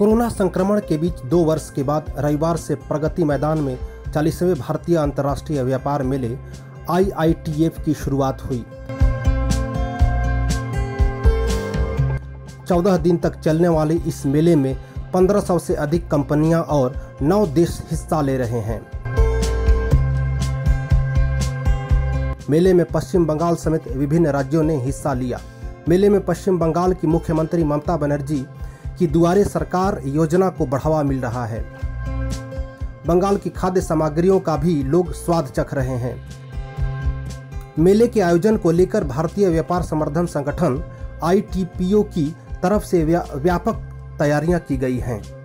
Corona संक्रमण के बीच दो वर्ष के बाद रविवार से प्रगति मैदान में चालीसवें भारतीय अंतर्राष्ट्रीय व्यापार मेले आईआईटीएफ की शुरुआत हुई। चौदह दिन तक चलने वाले इस मेले में 1500 से अधिक कंपनियाँ और नौ देश हिस्सा ले रहे हैं। मेले में पश्चिम बंगाल समेत विभिन्न राज्यों ने हिस्सा लिया। मेले में पश्चिम बंगाल की मुख्यमंत्री ममता बनर्जी की दुआरे सरकार योजना को बढ़ावा मिल रहा है। बंगाल की खाद्य सामग्रियों का भी लोग स्वाद चख रहे हैं। मेले के आयोजन को लेकर भारतीय व्यापार समर्थन संगठन आईटीपीओ की तरफ़ से व्या, व्यापक तैयारियाँ की गई हैं।